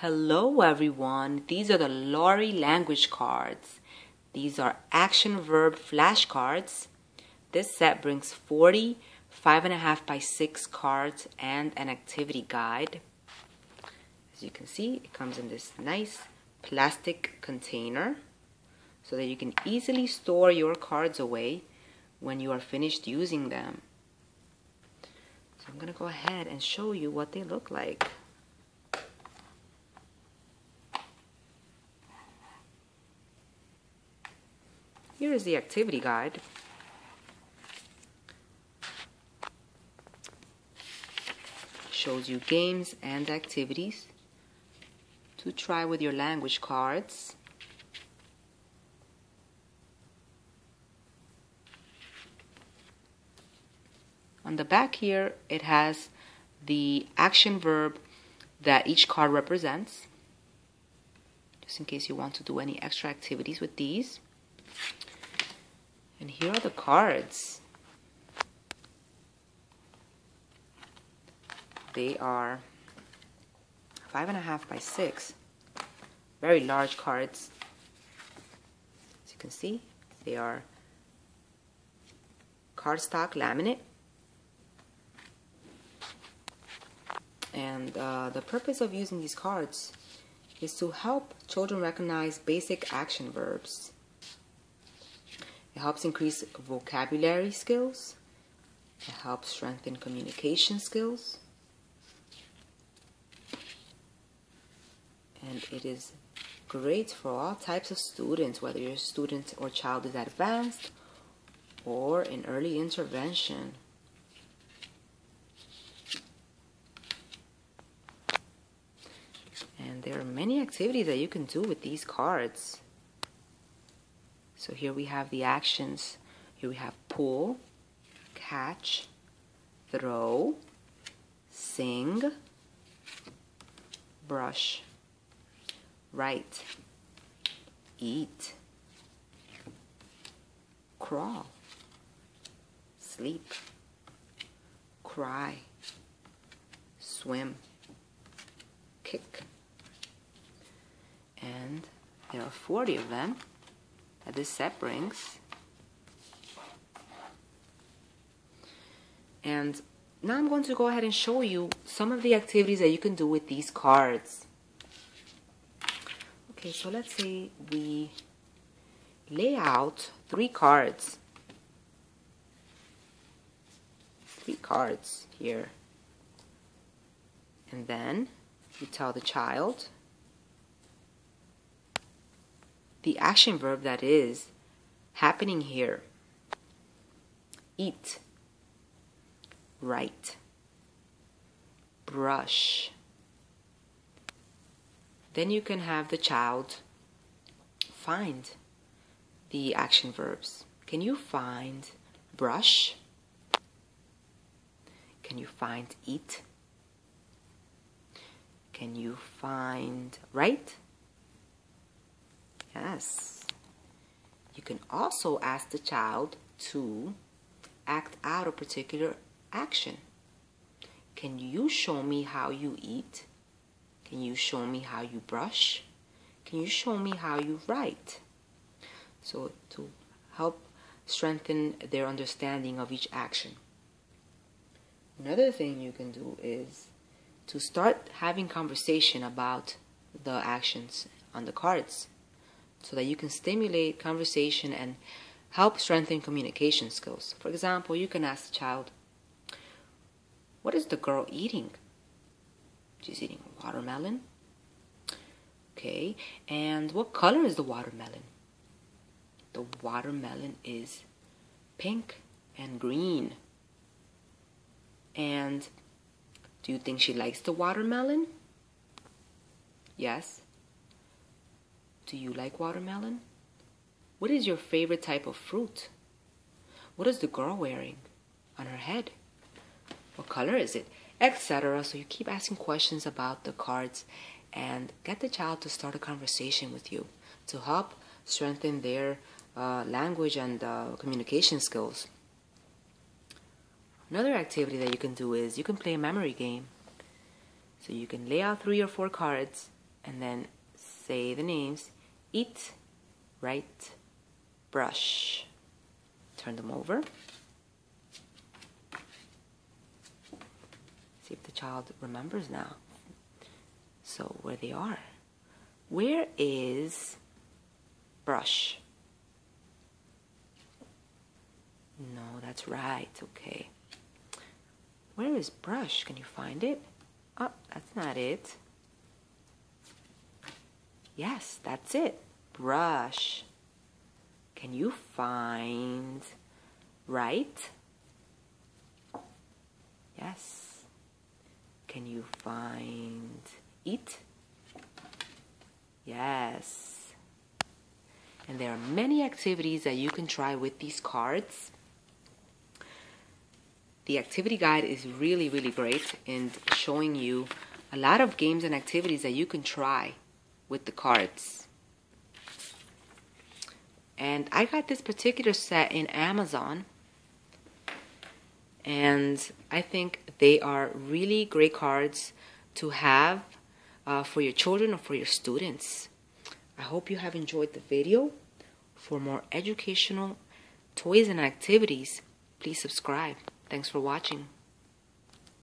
Hello everyone, these are the Lauri language cards. These are action verb flashcards. This set brings 40 5.5 by 6 cards and an activity guide. As you can see, it comes in this nice plastic container so that you can easily store your cards away when you are finished using them. So I'm going to go ahead and show you what they look like. Here is the activity guide. Shows you games and activities to try with your language cards. On the back here, it has the action verb that each card represents, just in case you want to do any extra activities with these. And here are the cards. They are five and a half by six. Very large cards. As you can see, they are cardstock laminate. And uh, the purpose of using these cards is to help children recognize basic action verbs. It helps increase vocabulary skills. It helps strengthen communication skills. And it is great for all types of students, whether your student or child is advanced or in early intervention. And there are many activities that you can do with these cards. So here we have the actions. Here we have pull, catch, throw, sing, brush, write, eat, crawl, sleep, cry, swim, kick. And there are 40 of them that this set brings. And now I'm going to go ahead and show you some of the activities that you can do with these cards. Okay, so let's say we lay out three cards. Three cards here. And then you tell the child the action verb that is happening here. Eat, write, brush. Then you can have the child find the action verbs. Can you find brush? Can you find eat? Can you find write? Yes. You can also ask the child to act out a particular action. Can you show me how you eat? Can you show me how you brush? Can you show me how you write? So to help strengthen their understanding of each action. Another thing you can do is to start having conversation about the actions on the cards so that you can stimulate conversation and help strengthen communication skills. For example, you can ask the child, What is the girl eating? She's eating watermelon. Okay, and what color is the watermelon? The watermelon is pink and green. And do you think she likes the watermelon? Yes. Do you like watermelon? What is your favorite type of fruit? What is the girl wearing on her head? What color is it? Etc. So you keep asking questions about the cards and get the child to start a conversation with you to help strengthen their uh, language and uh, communication skills. Another activity that you can do is you can play a memory game. So you can lay out three or four cards and then say the names eat, write, brush. Turn them over. See if the child remembers now. So, where they are. Where is brush? No, that's right. Okay. Where is brush? Can you find it? Oh, that's not it. Yes, that's it. Brush. Can you find write? Yes. Can you find eat? Yes. And there are many activities that you can try with these cards. The activity guide is really, really great in showing you a lot of games and activities that you can try with the cards. And I got this particular set in Amazon. And I think they are really great cards to have uh, for your children or for your students. I hope you have enjoyed the video. For more educational toys and activities, please subscribe. Thanks for watching.